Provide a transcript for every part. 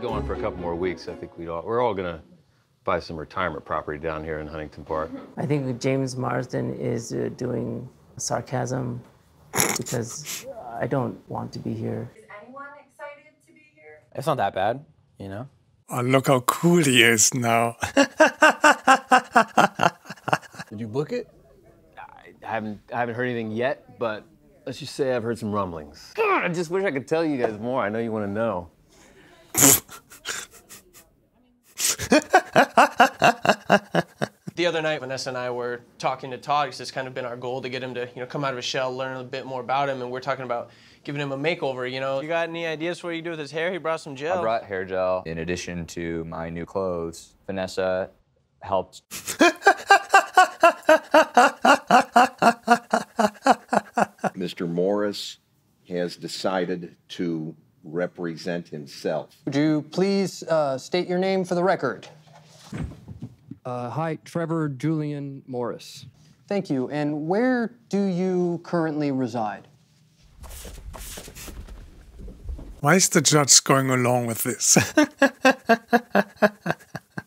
go on for a couple more weeks, I think we'd all, we're all gonna buy some retirement property down here in Huntington Park. I think James Marsden is uh, doing sarcasm because I don't want to be here. Is anyone excited to be here? It's not that bad, you know? Oh, look how cool he is now. Did you book it? I haven't, I haven't heard anything yet, but let's just say I've heard some rumblings. God, I just wish I could tell you guys more. I know you want to know. The other night, Vanessa and I were talking to Todd because it's kind of been our goal to get him to, you know, come out of his shell, learn a bit more about him, and we're talking about giving him a makeover. You know, you got any ideas for what you do with his hair? He brought some gel. I brought hair gel in addition to my new clothes. Vanessa helped. Mr. Morris has decided to represent himself. Would you please uh, state your name for the record? Uh, hi, Trevor Julian Morris. Thank you. And where do you currently reside? Why is the judge going along with this?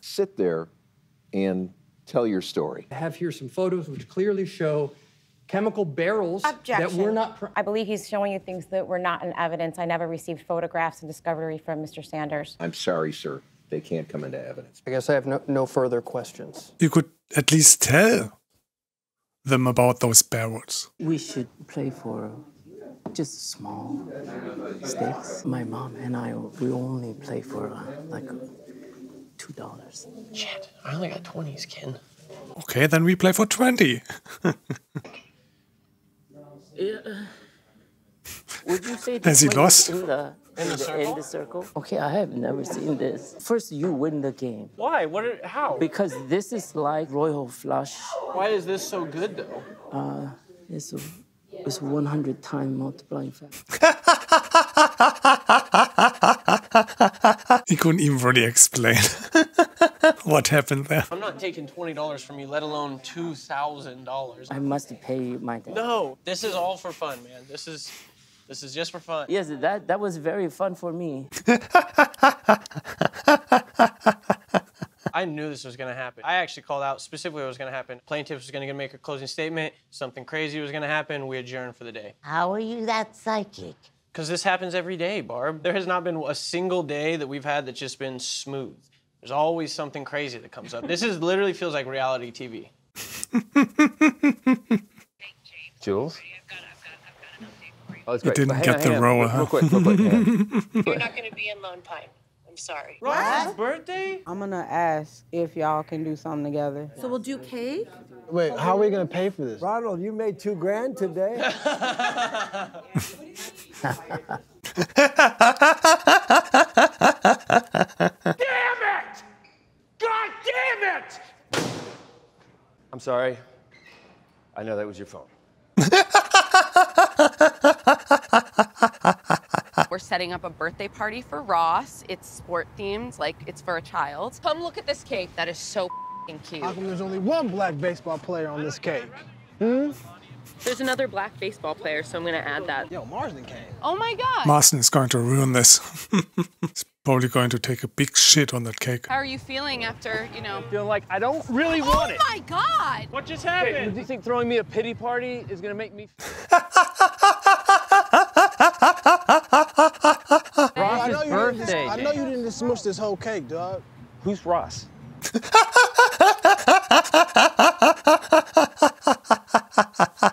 Sit there and tell your story. I have here some photos which clearly show chemical barrels that Objection. were not. Pr- I believe he's showing you things that were not in evidence. I never received photographs and discovery from Mr. Sanders. I'm sorry, sir. They can't come into evidence. I guess I have no, no further questions. you could at least tell them about those barrels. We should play for just small stakes. My mom and I, we only play for uh, like two dollars. Shit, I only got 20s, Ken. Okay, then we play for 20. yeah. Would you say Has this he lost? in the in the, in the circle? Okay, I have never seen this. First, you win the game Why? What? Are, how? because this is like royal flush. Why is this so good though? Uh, it's a, it's 100 time multiplying factor. he couldn't even really explain what happened there. I'm not taking $20 from you, let alone $2,000. I must pay my debt. No, this is all for fun, man. This is this is just for fun. Yes, that that was very fun for me. I knew this was gonna happen. I actually called out specifically what was gonna happen. Plaintiff was gonna make a closing statement. Something crazy was gonna happen. We adjourned for the day. How are you that psychic? Because this happens every day, Barb. There has not been a single day that we've had that's just been smooth. There's always something crazy that comes up. This is literally feels like reality TV. Jules? Oh, it's You didn't get on, the hang on. roll, Real- huh? Real quick, real quick. You're not going to be in Lone Pine. I'm sorry. Ross's birthday? I'm gonna ask if y'all can do something together. So we'll do cake? Wait, how are we gonna pay for this? Ronald, you made two grand today. Damn it! God damn it! I'm sorry. I know that was your phone. We're setting up a birthday party for Ross. It's sport themed, like it's for a child. Come look at this cake. That is so fing cute. How come there's only one black baseball player on this cake? Hmm? There's another black baseball player, so I'm gonna add that. Yo, Marsden came. Oh my god. Marsden is going to ruin this. He's probably going to take a big shit on that cake. How are you feeling after, you know? Feeling like I don't really want Oh it. my god! What just happened? Do you think throwing me a pity party is gonna make me? I know, you didn't birthday, I know you didn't smush this whole cake, dog. Who's Ross?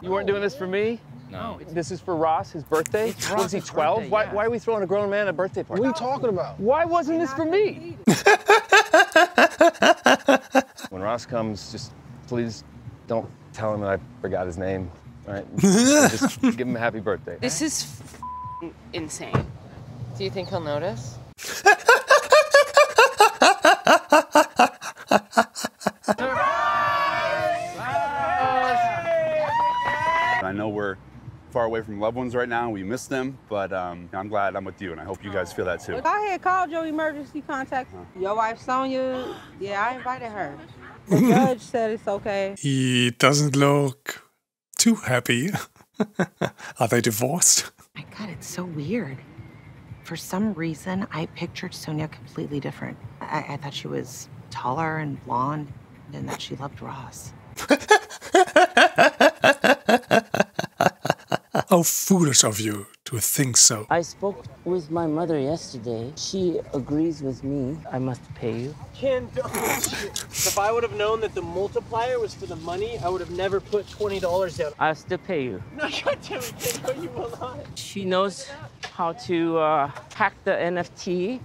you weren't doing this for me. No. This is for Ross, his birthday. What is he, 12? why, why are we throwing a grown man a birthday party? What are you talking about? Why wasn't this for me? when Ross comes, just please don't tell him that I forgot his name. All right? just give him a happy birthday. This is f***ing insane. Do you think he'll notice? I know we're far away from loved ones right now. We miss them, but um, I'm glad I'm with you, and I hope you guys feel that too. I had called your emergency contact. Your wife Sonia, yeah, I invited her. The judge said it's okay. He doesn't look too happy. Are they divorced? My God, it's so weird. For some reason, I pictured Sonia completely different. I, I thought she was taller and blonde, and that she loved Ross. How foolish of you to think so. I spoke with my mother yesterday. She agrees with me. I must pay you. Ken, don't. if I would have known that the multiplier was for the money, I would have never put twenty dollars down. I'll still pay you. No, God damn it, Ken, no, you will not. She knows how to uh, hack the NFT.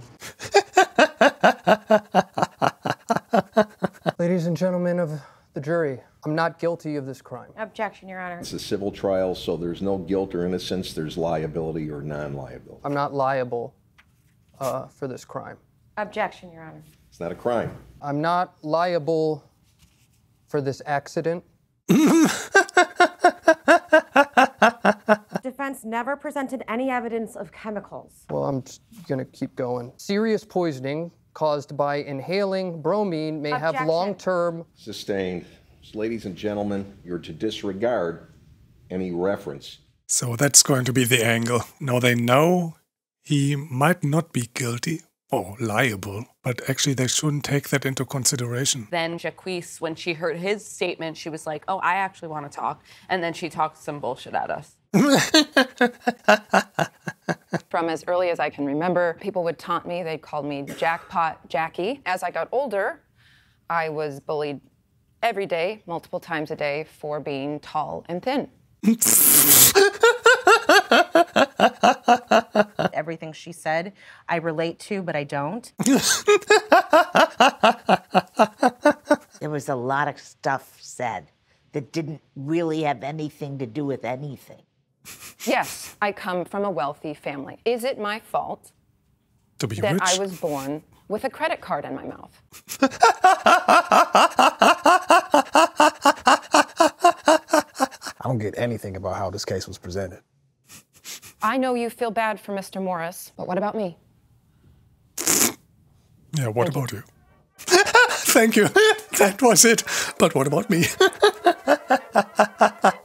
Ladies and gentlemen of the jury, I'm not guilty of this crime. Objection, Your Honor. It's a civil trial, so there's no guilt or innocence. There's liability or non-liability. I'm not liable uh, for this crime. Objection, Your Honor. It's not a crime. I'm not liable for this accident. Defense never presented any evidence of chemicals. Well, I'm just gonna keep going. Serious poisoning caused by inhaling bromine may have long-term. Sustained. So, ladies and gentlemen, you're to disregard any reference. So that's going to be the angle. Now they know he might not be guilty or liable, but actually they shouldn't take that into consideration. Then Jaquise, when she heard his statement, she was like, oh, I actually want to talk. And then she talked some bullshit at us. From as early as I can remember, people would taunt me. They called me Jackpot Jackie. As I got older, I was bullied every day, multiple times a day, for being tall and thin. Everything she said, I relate to, but I don't. There was a lot of stuff said that didn't really have anything to do with anything. Yes, I come from a wealthy family. Is it my fault that rich? I was born with a credit card in my mouth? I don't get anything about how this case was presented. I know you feel bad for Mr. Morris, but what about me? Yeah, what about you? Thank you. that was it. But what about me?